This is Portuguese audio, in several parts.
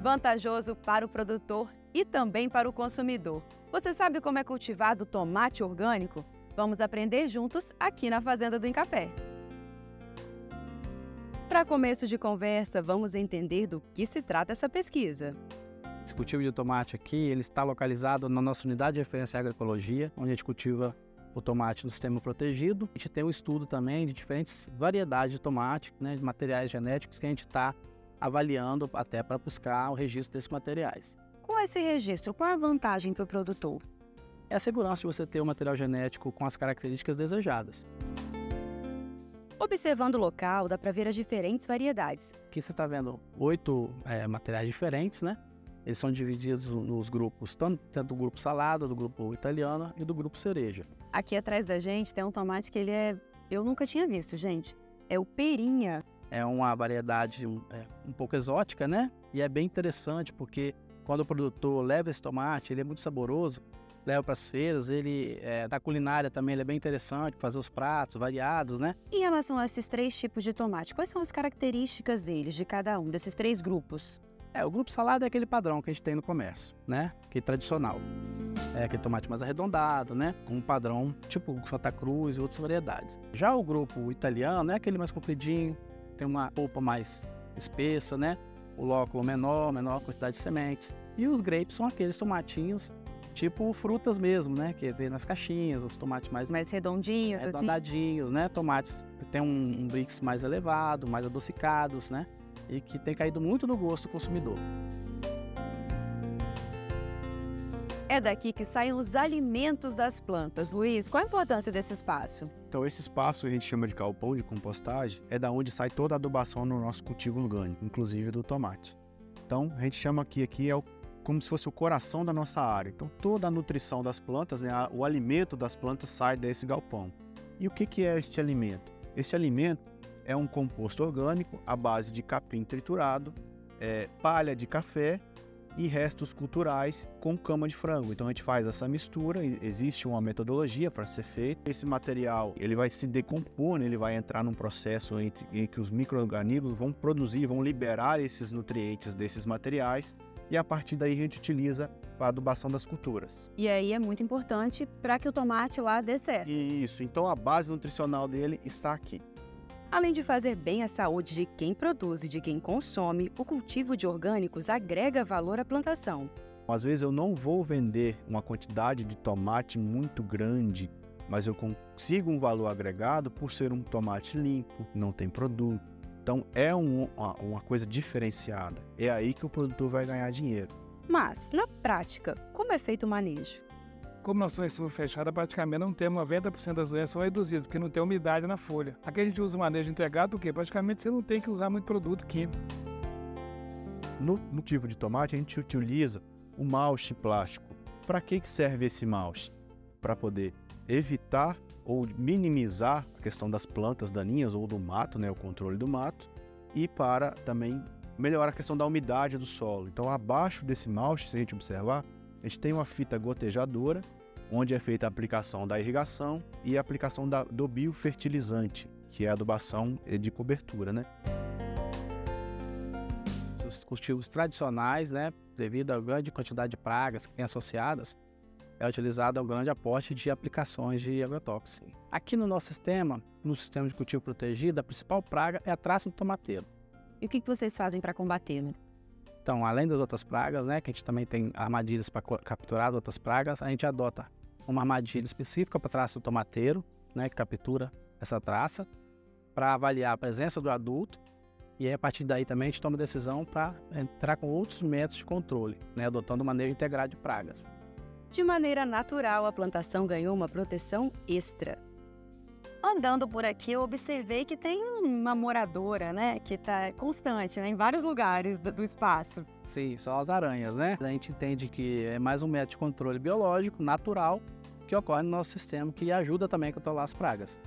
vantajoso para o produtor e também para o consumidor. Você sabe como é cultivado tomate orgânico? Vamos aprender juntos aqui na Fazenda do Incapé. Para começo de conversa, vamos entender do que se trata essa pesquisa. Esse cultivo de tomate aqui, ele está localizado na nossa unidade de referência em agroecologia, onde a gente cultiva o tomate no sistema protegido. A gente tem um estudo também de diferentes variedades de tomate, né, de materiais genéticos que a gente está avaliando até para buscar o registro desses materiais. Com esse registro, qual a vantagem para o produtor? É a segurança de você ter o um material genético com as características desejadas. Observando o local, dá para ver as diferentes variedades. Aqui você está vendo oito é, materiais diferentes, né? Eles são divididos nos grupos, tanto do grupo salada, do grupo italiano e do grupo cereja. Aqui atrás da gente tem um tomate que ele é... Eu nunca tinha visto, gente. É o perinha. É uma variedade um, é, um pouco exótica, né? E é bem interessante porque quando o produtor leva esse tomate, ele é muito saboroso, leva para as feiras, ele é, da culinária também ele é bem interessante, fazer os pratos variados, né? Em relação a esses três tipos de tomate, quais são as características deles, de cada um, desses três grupos? É, o grupo salada é aquele padrão que a gente tem no comércio, né? Que é tradicional. É aquele tomate mais arredondado, né? Com um padrão tipo Santa Cruz e outras variedades. Já o grupo italiano é aquele mais compridinho, tem uma polpa mais espessa, né? O lóculo menor, menor quantidade de sementes. E os grapes são aqueles tomatinhos tipo frutas mesmo, né? Que vê nas caixinhas, os tomates mais... Mais redondinhos. Arredondadinhos, assim. né? Tomates que tem um, um brix mais elevado, mais adocicados, né? e que tem caído muito no gosto do consumidor. É daqui que saem os alimentos das plantas. Luiz, qual a importância desse espaço? Então, esse espaço a gente chama de galpão de compostagem, é da onde sai toda a adubação no nosso cultivo orgânico, inclusive do tomate. Então, a gente chama aqui, aqui é o, como se fosse o coração da nossa área. Então, toda a nutrição das plantas, né, o alimento das plantas sai desse galpão. E o que, que é este alimento? Este alimento é um composto orgânico à base de capim triturado, é, palha de café e restos culturais com cama de frango. Então a gente faz essa mistura, existe uma metodologia para ser feito. Esse material ele vai se decompor, né? ele vai entrar num processo entre, em que os micro-organismos vão produzir, vão liberar esses nutrientes desses materiais e a partir daí a gente utiliza para a adubação das culturas. E aí é muito importante para que o tomate lá dê certo. Isso, então a base nutricional dele está aqui. Além de fazer bem à saúde de quem produz e de quem consome, o cultivo de orgânicos agrega valor à plantação. Às vezes eu não vou vender uma quantidade de tomate muito grande, mas eu consigo um valor agregado por ser um tomate limpo, não tem produto. Então é um, uma, uma coisa diferenciada. É aí que o produtor vai ganhar dinheiro. Mas, na prática, como é feito o manejo? Como nós somos em fechada, praticamente não temos 90% das doenças são reduzidas, porque não tem umidade na folha. Aqui a gente usa o manejo integrado, porque praticamente você não tem que usar muito produto químico. No, no tipo de tomate, a gente utiliza o mulch plástico. Para que, que serve esse mulch? Para poder evitar ou minimizar a questão das plantas daninhas ou do mato, né, o controle do mato, e para também melhorar a questão da umidade do solo. Então, abaixo desse mulch, se a gente observar, a gente tem uma fita gotejadora, onde é feita a aplicação da irrigação e a aplicação da, do biofertilizante, que é a adubação de cobertura, né? Os cultivos tradicionais, né, devido à grande quantidade de pragas que têm associadas, é utilizado um grande aporte de aplicações de agrotóxico. Aqui no nosso sistema, no sistema de cultivo protegido, a principal praga é a traça do tomateiro. E o que vocês fazem para combater? Então, além das outras pragas, né, que a gente também tem armadilhas para capturar outras pragas, a gente adota uma armadilha específica para traça do tomateiro, né, que captura essa traça, para avaliar a presença do adulto e aí, a partir daí também a gente toma decisão para entrar com outros métodos de controle, né, adotando manejo integrado de pragas. De maneira natural, a plantação ganhou uma proteção extra. Andando por aqui, eu observei que tem uma moradora, né? Que tá constante, né? Em vários lugares do, do espaço. Sim, são as aranhas, né? A gente entende que é mais um método de controle biológico, natural, que ocorre no nosso sistema, que ajuda também a controlar as pragas.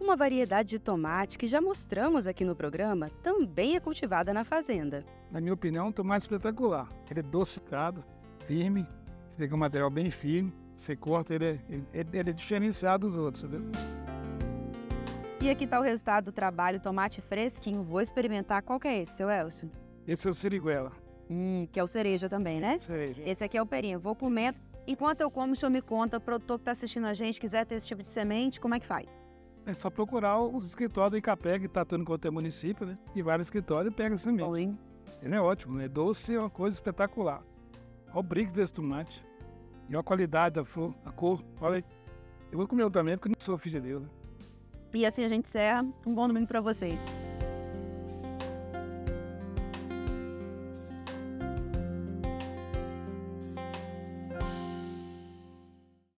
Uma variedade de tomate que já mostramos aqui no programa também é cultivada na fazenda. Na minha opinião, é um tomate espetacular. Ele é docificado, firme, fica um material bem firme. Você corta, ele é, ele, ele é diferenciado dos outros, entendeu? E aqui está o resultado do trabalho tomate fresquinho. Vou experimentar. Qual que é esse, seu Elcio? Esse é o siriguela. Hum, que é o cereja também, né? Cereja. Esse aqui é o perinho. Vou comer. Enquanto eu como, o senhor me conta, o produtor que está assistindo a gente, quiser ter esse tipo de semente, como é que faz? É só procurar os escritórios do Icapé, que está atuando quanto é município, né? E vários escritórios e pega a semente. Bom, hein? Ele é ótimo, né? Doce é uma coisa espetacular. Olha o brix desse tomate. E olha a qualidade da flor, a cor. Olha aí. Eu vou comer um também, porque não sou filho de Deus. né? E assim a gente encerra. Um bom domingo para vocês.